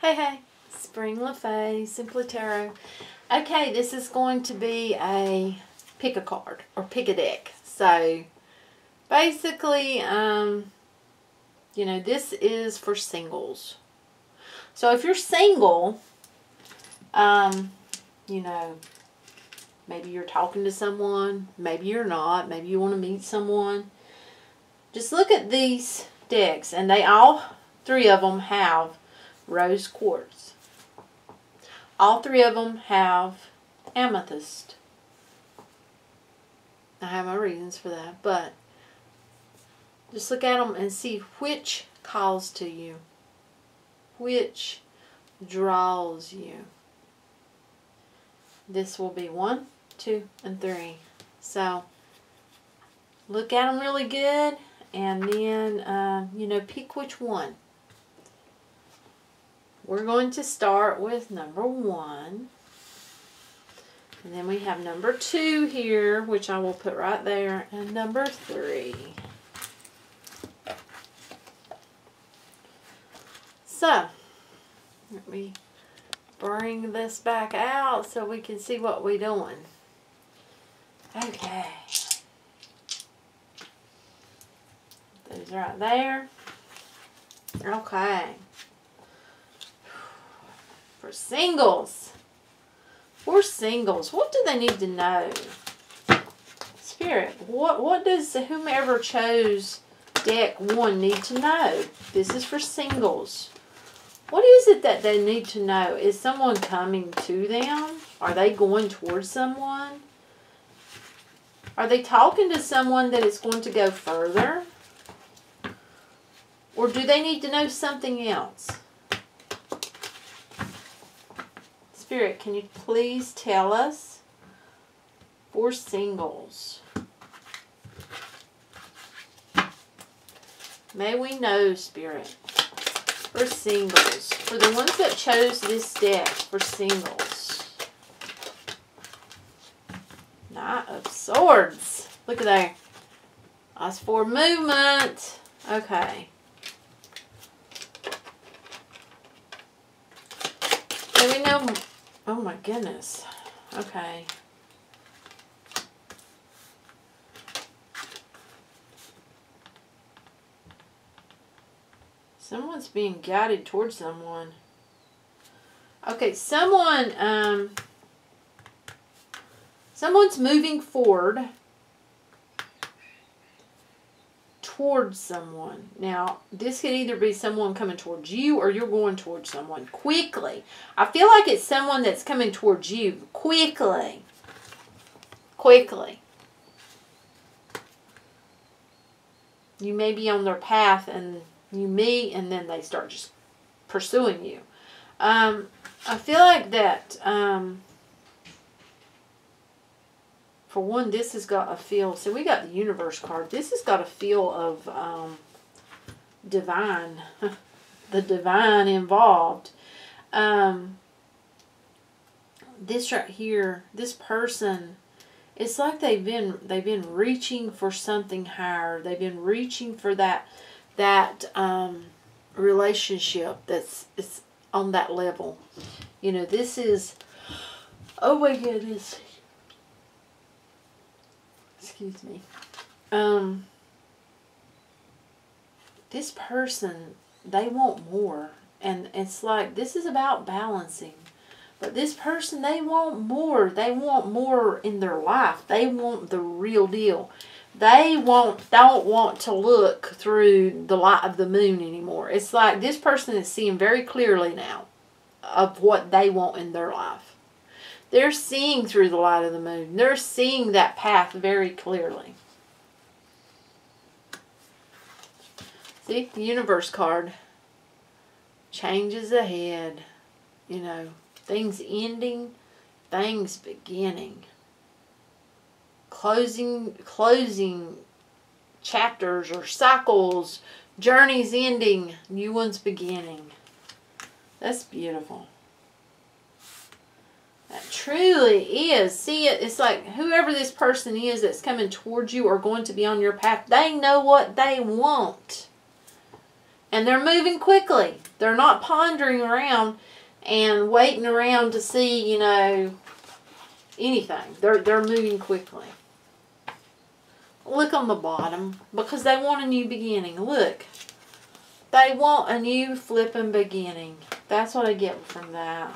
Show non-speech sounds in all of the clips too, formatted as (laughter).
Hey, hey, Spring LaFay, Simply Tarot. Okay, this is going to be a pick a card or pick a deck. So, basically, um, you know, this is for singles. So, if you're single, um, you know, maybe you're talking to someone, maybe you're not, maybe you want to meet someone. Just look at these decks, and they all three of them have rose quartz. All three of them have amethyst. I have my reasons for that, but just look at them and see which calls to you, which draws you. This will be one, two, and three. So look at them really good and then, uh, you know, pick which one. We're going to start with number one. And then we have number two here, which I will put right there, and number three. So, let me bring this back out so we can see what we're doing. Okay. Those right there. Okay. For singles. For singles, what do they need to know? Spirit, what what does whomever chose deck one need to know? This is for singles. What is it that they need to know? Is someone coming to them? Are they going towards someone? Are they talking to someone that is going to go further? Or do they need to know something else? Spirit, can you please tell us for singles? May we know, Spirit, for singles. For the ones that chose this deck for singles. Knight of Swords. Look at there. That's for movement. Okay. Do we know Oh my goodness. Okay. Someone's being guided towards someone. Okay, someone, um, someone's moving forward towards someone. Now, this could either be someone coming towards you or you're going towards someone quickly. I feel like it's someone that's coming towards you quickly. Quickly. You may be on their path and you meet and then they start just pursuing you. Um, I feel like that um, for one, this has got a feel. So we got the universe card. This has got a feel of um, divine, (laughs) the divine involved. Um, this right here, this person, it's like they've been they've been reaching for something higher. They've been reaching for that that um, relationship that's it's on that level. You know, this is. Oh my goodness excuse me. Um, this person, they want more. And it's like, this is about balancing. But this person, they want more. They want more in their life. They want the real deal. They want don't want to look through the light of the moon anymore. It's like this person is seeing very clearly now of what they want in their life. They're seeing through the light of the moon. They're seeing that path very clearly. See, the universe card. Changes ahead. You know, things ending, things beginning. Closing, closing chapters or cycles, journeys ending, new ones beginning. That's beautiful. That truly is. See, it, it's like whoever this person is that's coming towards you or going to be on your path, they know what they want. And they're moving quickly. They're not pondering around and waiting around to see, you know, anything. They're they're moving quickly. Look on the bottom because they want a new beginning. Look. They want a new flipping beginning. That's what I get from that.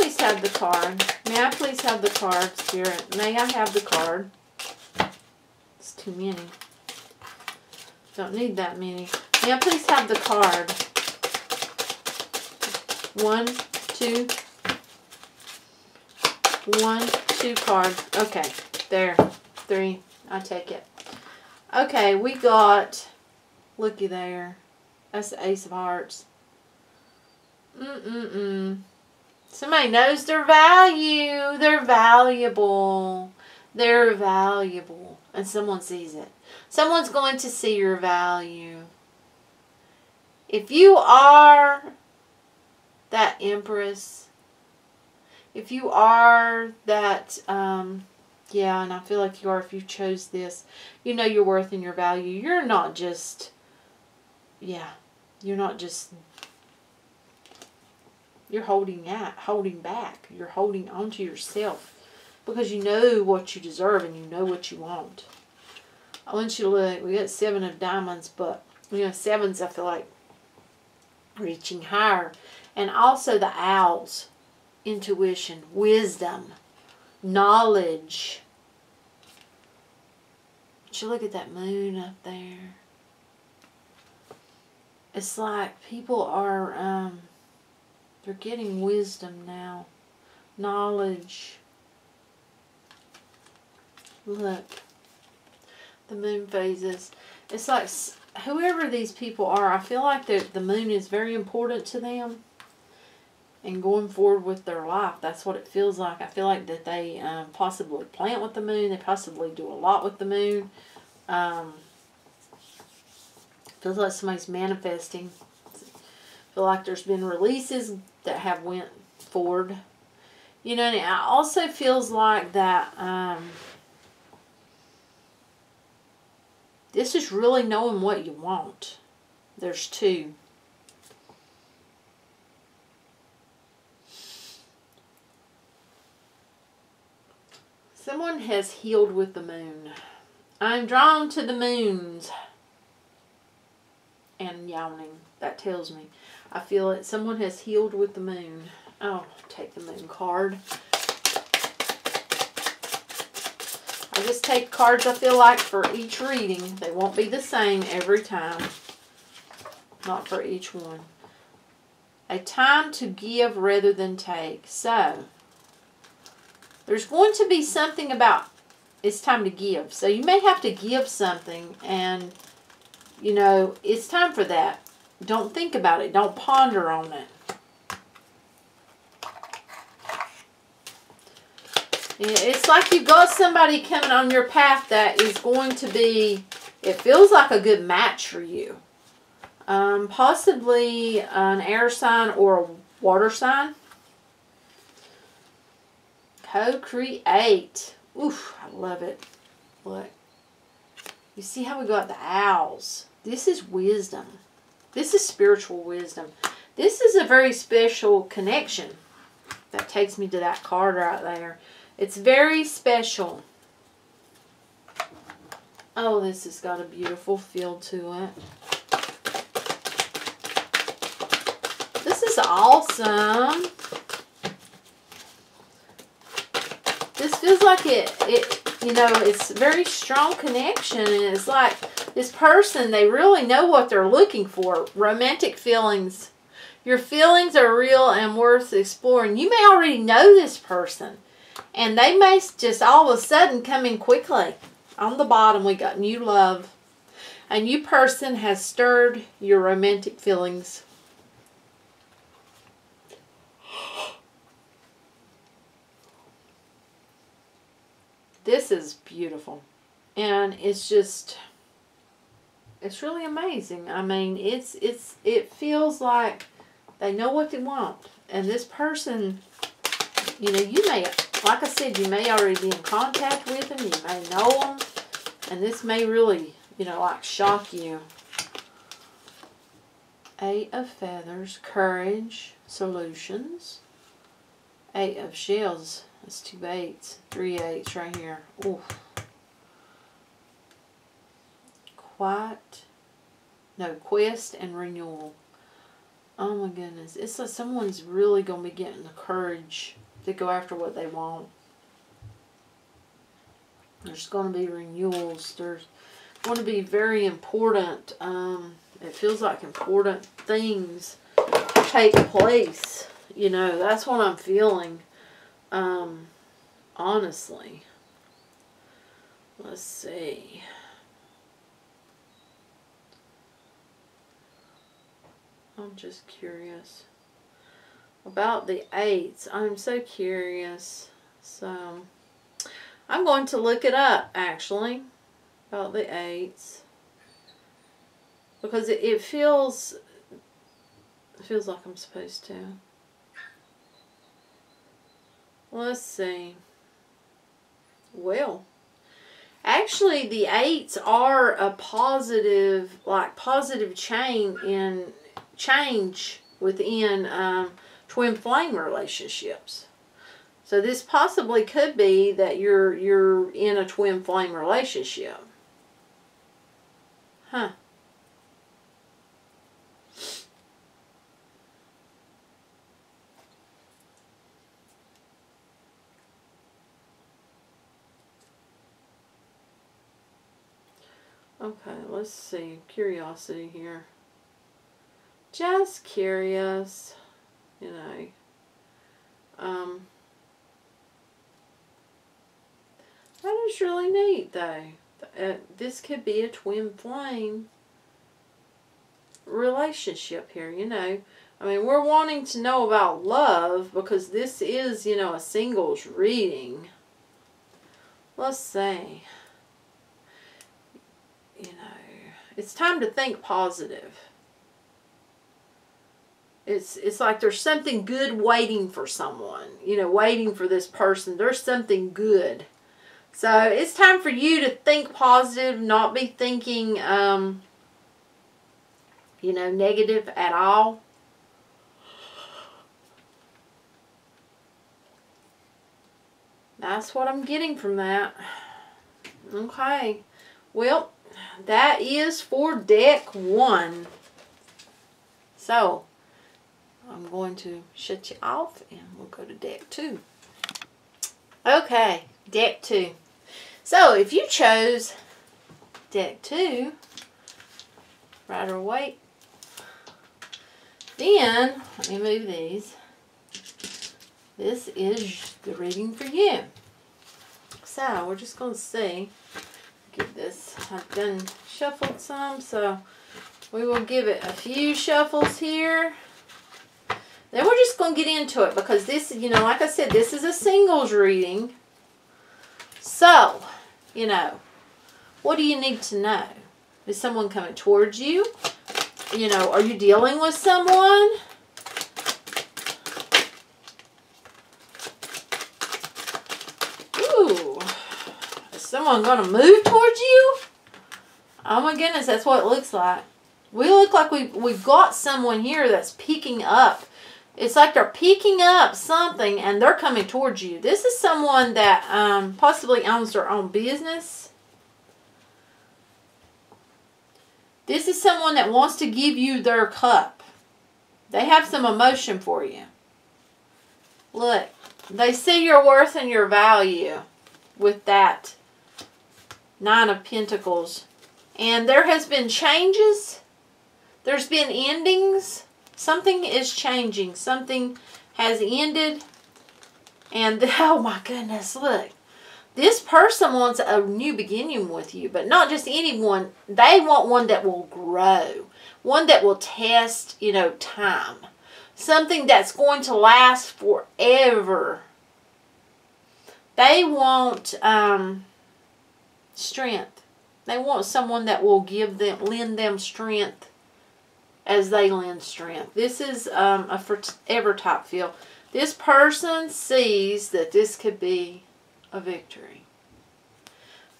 Please have the card? May I please have the card, Spirit? May I have the card? It's too many. Don't need that many. May I please have the card? One, two, one, two cards. Okay, there, three. I take it. Okay, we got, looky there. That's the Ace of Hearts. Mm-mm-mm. Somebody knows their value. They're valuable. They're valuable. And someone sees it. Someone's going to see your value. If you are that empress, if you are that, um, yeah, and I feel like you are if you chose this, you know your worth and your value. You're not just, yeah, you're not just you're holding at holding back. You're holding on to yourself because you know what you deserve and you know what you want. I want you to look we got seven of diamonds but you know sevens i feel like reaching higher. And also the owls intuition wisdom knowledge. But you look at that moon up there? It's like people are um they're getting wisdom now, knowledge. Look, the moon phases. It's like whoever these people are, I feel like the, the moon is very important to them. And going forward with their life, that's what it feels like. I feel like that they um, possibly plant with the moon. They possibly do a lot with the moon. Um, feels like somebody's manifesting like there's been releases that have went forward. You know, it also feels like that um, this is really knowing what you want. There's two. Someone has healed with the moon. I'm drawn to the moons. And yawning. That tells me. I feel it. Someone has healed with the moon. Oh, take the moon card. I just take cards I feel like for each reading. They won't be the same every time. Not for each one. A time to give rather than take. So, there's going to be something about it's time to give. So you may have to give something and, you know, it's time for that. Don't think about it. Don't ponder on it. It's like you've got somebody coming on your path that is going to be, it feels like a good match for you. Um, possibly an air sign or a water sign. Co-create. Oof, I love it. Look. You see how we got the owls? This is wisdom. This is spiritual wisdom. This is a very special connection. That takes me to that card right there. It's very special. Oh, this has got a beautiful feel to it. This is awesome. This feels like it, it you know, it's very strong connection. And it's like this person, they really know what they're looking for. Romantic feelings. Your feelings are real and worth exploring. You may already know this person. And they may just all of a sudden come in quickly. On the bottom, we got new love. A new person has stirred your romantic feelings. This is beautiful. And it's just it's really amazing. I mean, it's it's it feels like they know what they want, and this person, you know, you may, like I said, you may already be in contact with them. You may know them, and this may really, you know, like shock you. Eight of feathers, courage, solutions. Eight of shells. That's two eights. Three eights right here. Ooh. Quiet. No, quest and renewal. Oh my goodness. It's like someone's really going to be getting the courage to go after what they want. There's going to be renewals. There's going to be very important, um, it feels like important things take place. You know, that's what I'm feeling. Um, honestly. Let's see. I'm just curious. About the eights, I'm so curious. So, I'm going to look it up, actually, about the eights. Because it, it feels, it feels like I'm supposed to. Let's see. Well, actually the eights are a positive, like positive chain in change within um, twin flame relationships. So this possibly could be that you're you're in a twin flame relationship. Huh. Okay, let's see. Curiosity here just curious, you know. Um, that is really neat, though. Uh, this could be a twin flame relationship here, you know. I mean, we're wanting to know about love because this is, you know, a singles reading. Let's see. You know, it's time to think positive. It's it's like there's something good waiting for someone. You know, waiting for this person. There's something good. So it's time for you to think positive, not be thinking, um, you know, negative at all. That's what I'm getting from that. Okay. Well, that is for deck one. So, I'm going to shut you off and we'll go to deck two. Okay, deck two. So if you chose deck two, Rider Waite, then let me move these. This is the reading for you. So we're just going to see. Get this. I've done shuffled some, so we will give it a few shuffles here. Then we're just going to get into it because this, you know, like I said, this is a singles reading. So, you know, what do you need to know? Is someone coming towards you? You know, are you dealing with someone? Ooh. Is someone going to move towards you? Oh my goodness, that's what it looks like. We look like we, we've got someone here that's picking up it's like they're picking up something and they're coming towards you. This is someone that um, possibly owns their own business. This is someone that wants to give you their cup. They have some emotion for you. Look, they see your worth and your value with that Nine of Pentacles. And there has been changes. There's been endings Something is changing. Something has ended. And, (laughs) oh my goodness, look. This person wants a new beginning with you, but not just anyone. They want one that will grow. One that will test, you know, time. Something that's going to last forever. They want um, strength. They want someone that will give them, lend them strength as they lend strength. This is um, a forever type feel. This person sees that this could be a victory.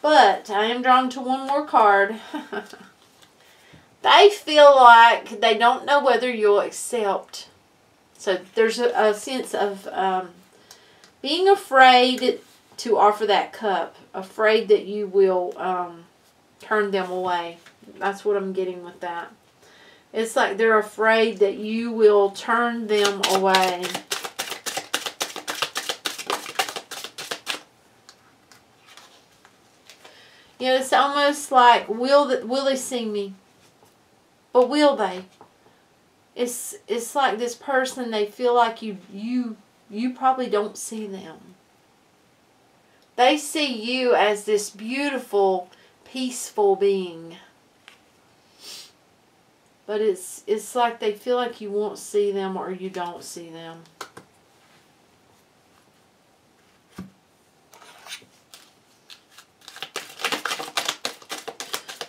But I am drawn to one more card. (laughs) they feel like they don't know whether you'll accept. So there's a, a sense of um, being afraid to offer that cup, afraid that you will um, turn them away. That's what I'm getting with that. It's like they're afraid that you will turn them away. You know, it's almost like will the, will they see me? But will they? It's it's like this person they feel like you you you probably don't see them. They see you as this beautiful, peaceful being. But it's it's like they feel like you won't see them or you don't see them.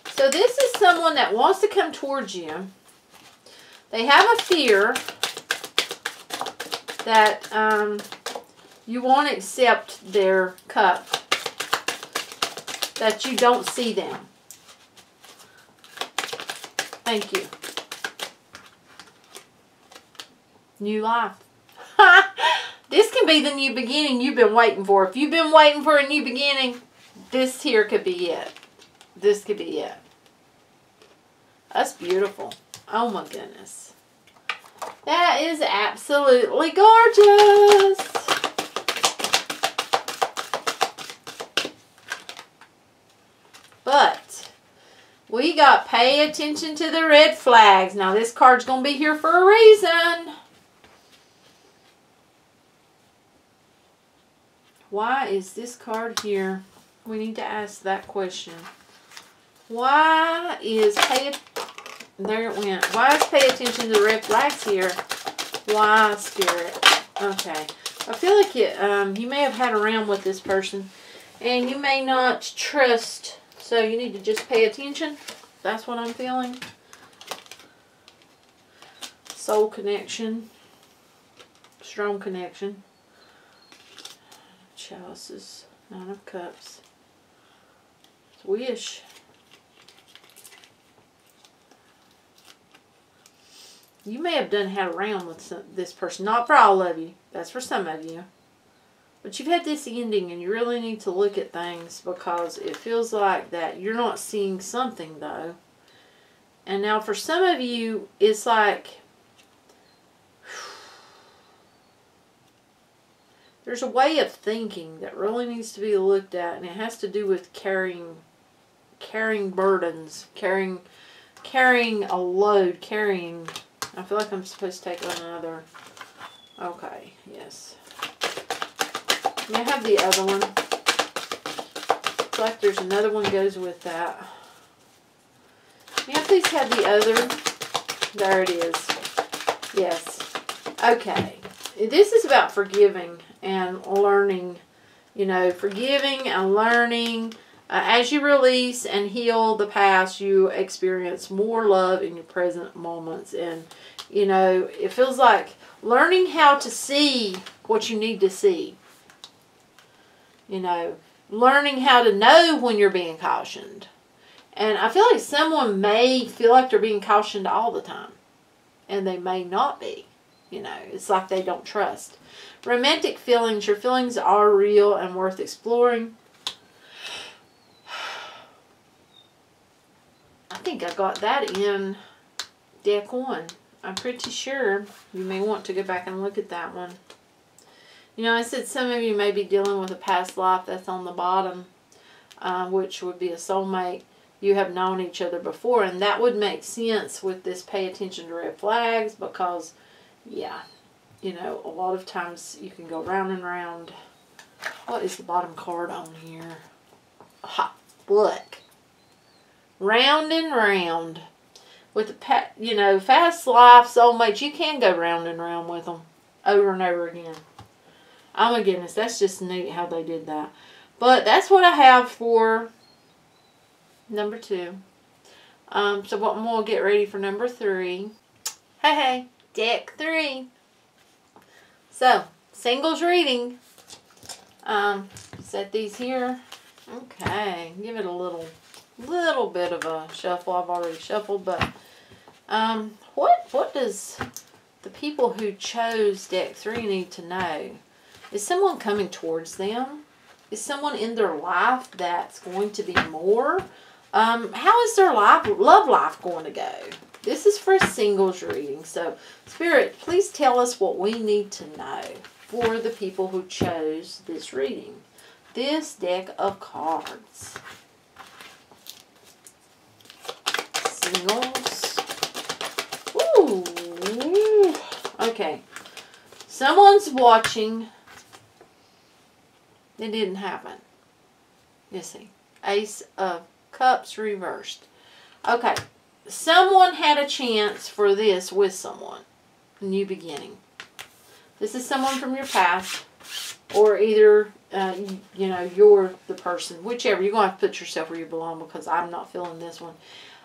So this is someone that wants to come towards you. They have a fear that um, you won't accept their cup, that you don't see them. Thank you. New life. (laughs) this can be the new beginning you've been waiting for. If you've been waiting for a new beginning, this here could be it. This could be it. That's beautiful. Oh my goodness. That is absolutely gorgeous. But we got pay attention to the red flags. Now this card's going to be here for a reason. Why is this card here? We need to ask that question. Why is pay there it went. Why is pay attention to the red flags here? Why spirit? Okay. I feel like it um you may have had around with this person and you may not trust so you need to just pay attention. That's what I'm feeling. Soul connection. Strong connection. Chalices. Nine of Cups. Wish. You may have done had around with some, this person. Not for all of you. That's for some of you. But you've had this ending and you really need to look at things because it feels like that you're not seeing something though. And now for some of you, it's like there's a way of thinking that really needs to be looked at and it has to do with carrying carrying burdens, carrying carrying a load, carrying I feel like I'm supposed to take another. Okay, yes. I have the other one. Looks like there's another one goes with that. Yeah, please have the other. There it is. Yes. Okay. This is about forgiving and learning. You know, forgiving and learning. Uh, as you release and heal the past, you experience more love in your present moments. And, you know, it feels like learning how to see what you need to see. You know, learning how to know when you're being cautioned. And I feel like someone may feel like they're being cautioned all the time. And they may not be. You know, it's like they don't trust. Romantic feelings. Your feelings are real and worth exploring. (sighs) I think I got that in deck one. I'm pretty sure you may want to go back and look at that one. You know, I said some of you may be dealing with a past life that's on the bottom, uh, which would be a soulmate. You have known each other before, and that would make sense with this pay attention to red flags because, yeah, you know, a lot of times you can go round and round. What is the bottom card on here? Ha, look. Round and round. With the, pet, you know, fast life soulmates, you can go round and round with them over and over again. Oh my goodness, that's just neat how they did that. But that's what I have for number two. Um, so what we'll get ready for number three. Hey, hey, deck three. So, singles reading. Um, set these here. Okay, give it a little, little bit of a shuffle. I've already shuffled, but um, what what does the people who chose deck three need to know? Is someone coming towards them? Is someone in their life that's going to be more? Um, how is their life, love life going to go? This is for a singles reading. So, Spirit, please tell us what we need to know for the people who chose this reading. This deck of cards. Singles. Ooh. Okay. Someone's watching. It didn't happen. You see. Ace of Cups reversed. Okay. Someone had a chance for this with someone. New beginning. This is someone from your past. Or either, uh, you, know, you're the person. Whichever. You're going to have to put yourself where you belong because I'm not feeling this one.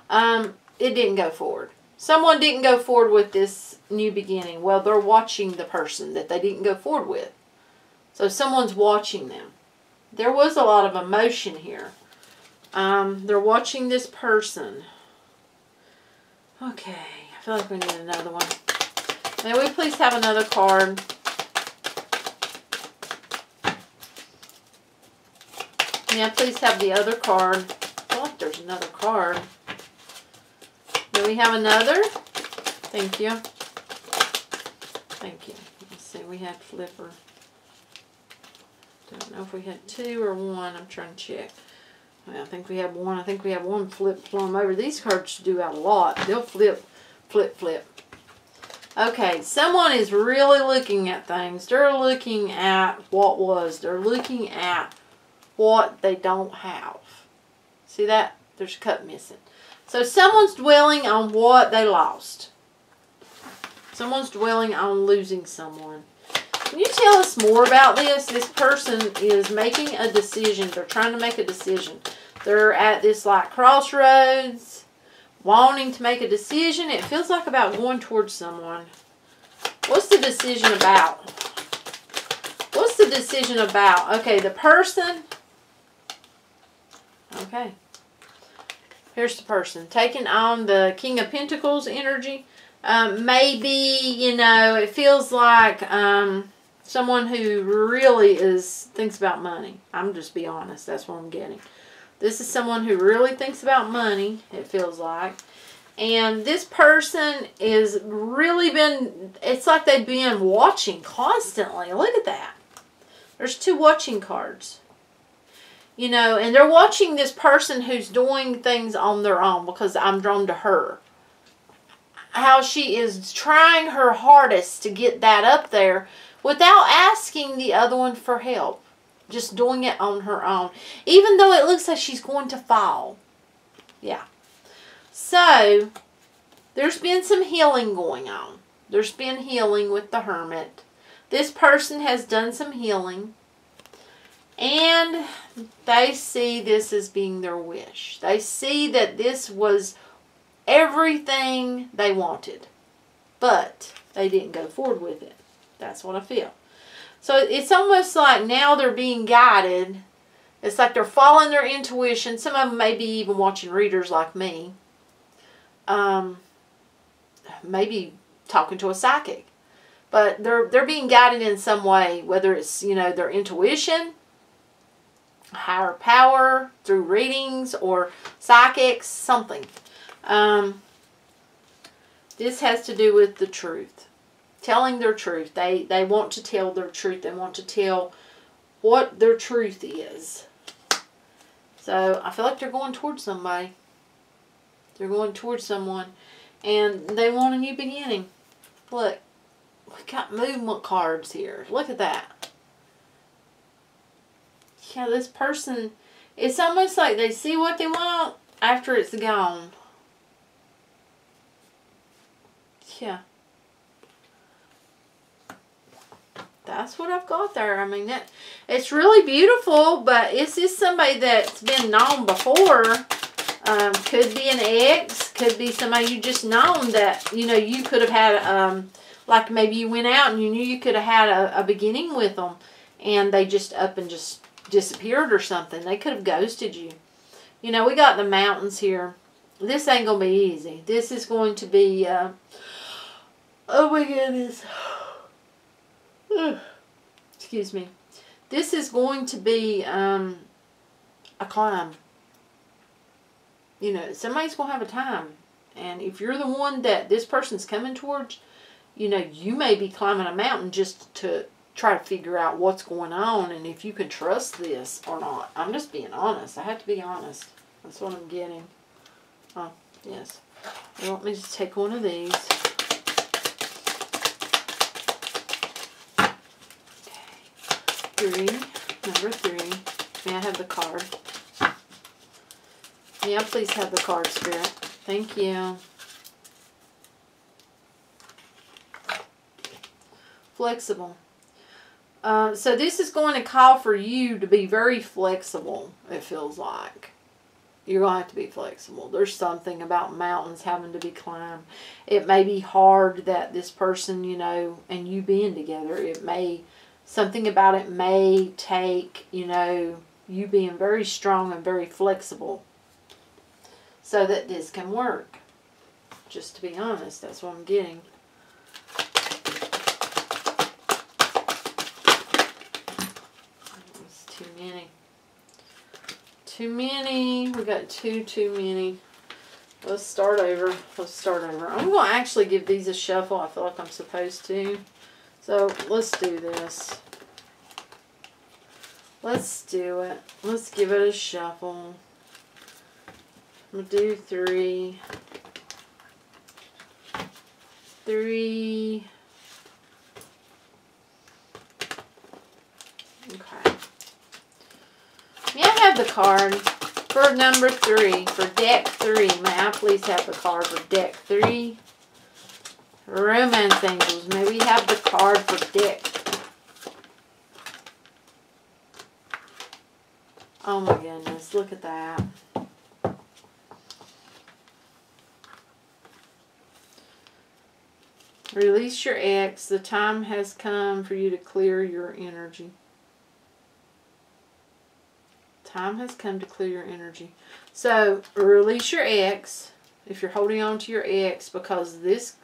Um, it didn't go forward. Someone didn't go forward with this new beginning. Well, they're watching the person that they didn't go forward with. So someone's watching them. There was a lot of emotion here. Um, they're watching this person. Okay, I feel like we need another one. May we please have another card? Yeah, please have the other card. I feel like there's another card. Do we have another? Thank you. Thank you. Let's see, we had flipper. Don't know if we had two or one. I'm trying to check. I think we have one. I think we have one flip plumb over. These cards do out a lot. They'll flip, flip, flip. Okay, someone is really looking at things. They're looking at what was. They're looking at what they don't have. See that? There's a cup missing. So someone's dwelling on what they lost. Someone's dwelling on losing someone. Can you tell us more about this? This person is making a decision. They're trying to make a decision. They're at this like crossroads, wanting to make a decision. It feels like about going towards someone. What's the decision about? What's the decision about? Okay, the person. Okay. Here's the person taking on the King of Pentacles energy. Um, maybe, you know, it feels like um, someone who really is thinks about money. I'm just be honest. That's what I'm getting. This is someone who really thinks about money, it feels like. And this person is really been, it's like they've been watching constantly. Look at that. There's two watching cards. You know, and they're watching this person who's doing things on their own because I'm drawn to her. How she is trying her hardest to get that up there without asking the other one for help. Just doing it on her own. Even though it looks like she's going to fall. Yeah. So, there's been some healing going on. There's been healing with the hermit. This person has done some healing. And they see this as being their wish. They see that this was everything they wanted. But they didn't go forward with it. That's what I feel. So it's almost like now they're being guided. It's like they're following their intuition. Some of them may be even watching readers like me. Um, maybe talking to a psychic. But they're they're being guided in some way, whether it's, you know, their intuition, higher power through readings or psychics, something. Um, this has to do with the truth. Telling their truth. They, they want to tell their truth. They want to tell what their truth is. So I feel like they're going towards somebody. They're going towards someone. And they want a new beginning. Look. We got movement cards here. Look at that yeah, this person, it's almost like they see what they want after it's gone. Yeah. That's what I've got there. I mean, it's really beautiful, but it's just somebody that's been known before. Um, could be an ex, could be somebody you just known that, you know, you could have had, um, like maybe you went out and you knew you could have had a, a beginning with them and they just up and just disappeared or something. They could have ghosted you. You know, we got the mountains here. This ain't going to be easy. This is going to be, uh, oh my goodness. (sighs) Excuse me. This is going to be um, a climb you know, somebody's going to have a time. And if you're the one that this person's coming towards, you know, you may be climbing a mountain just to try to figure out what's going on and if you can trust this or not. I'm just being honest. I have to be honest. That's what I'm getting. Oh, yes. You want me to take one of these. Three. Number three. May I have the card? Yeah, please have the card, Spirit. Thank you. Flexible. Uh, so this is going to call for you to be very flexible, it feels like. You're going to have to be flexible. There's something about mountains having to be climbed. It may be hard that this person, you know, and you being together, it may, something about it may take, you know, you being very strong and very flexible so that this can work. Just to be honest, that's what I'm getting. It's too many. Too many. We got two too many. Let's start over. Let's start over. I'm going to actually give these a shuffle. I feel like I'm supposed to. So let's do this. Let's do it. Let's give it a shuffle. We'll do three. Three. Okay. May I have the card for number three, for deck three? May I please have the card for deck three? Romance Angels, may we have the card for Dick. Oh my goodness, look at that. Release your ex. The time has come for you to clear your energy. Time has come to clear your energy. So, release your ex if you're holding on to your ex because this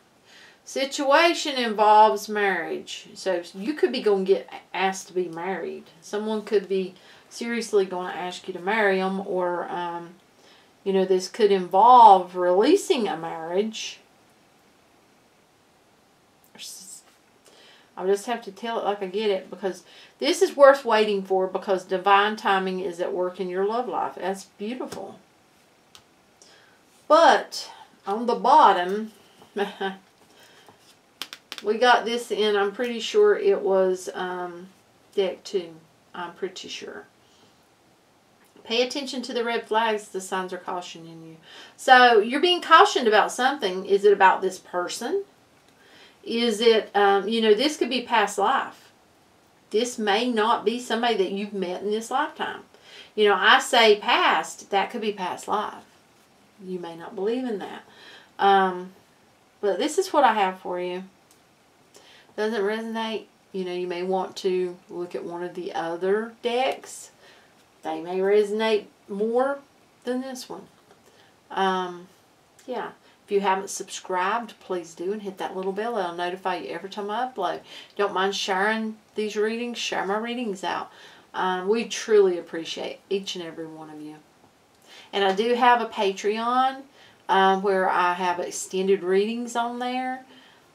situation involves marriage. So, you could be going to get asked to be married. Someone could be seriously going to ask you to marry them or, um, you know, this could involve releasing a marriage I just have to tell it like I get it because this is worth waiting for because divine timing is at work in your love life. That's beautiful. But on the bottom, (laughs) we got this in, I'm pretty sure it was um, deck two. I'm pretty sure. Pay attention to the red flags. The signs are cautioning you. So you're being cautioned about something. Is it about this person? is it, um, you know, this could be past life. This may not be somebody that you've met in this lifetime. You know, I say past, that could be past life. You may not believe in that. Um, but this is what I have for you. Doesn't resonate? You know, you may want to look at one of the other decks. They may resonate more than this one. Um, yeah. If you haven't subscribed, please do and hit that little bell. It'll notify you every time I upload. Don't mind sharing these readings. Share my readings out. Um, we truly appreciate each and every one of you. And I do have a Patreon um, where I have extended readings on there.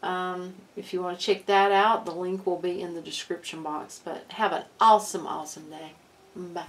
Um, if you want to check that out, the link will be in the description box. But have an awesome, awesome day. Bye.